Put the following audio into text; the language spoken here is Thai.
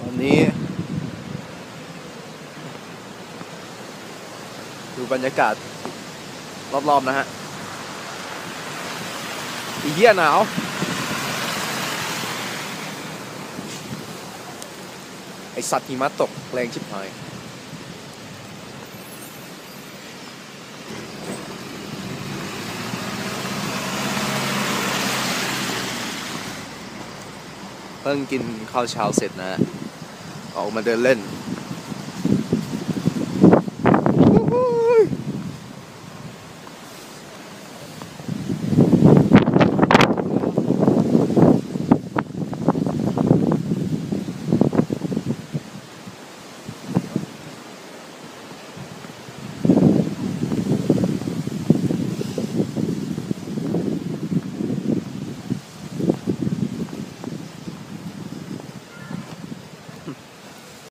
ตอนนี้ ดูบรรยากาศ รอบ ๆ นะฮะ อีเหี้ยหนาวไอสัตว์หิมะตกแรงชิบหาย เพิ่งกินข้าวเช้าเสร็จนะ ออกมาเดินเล่น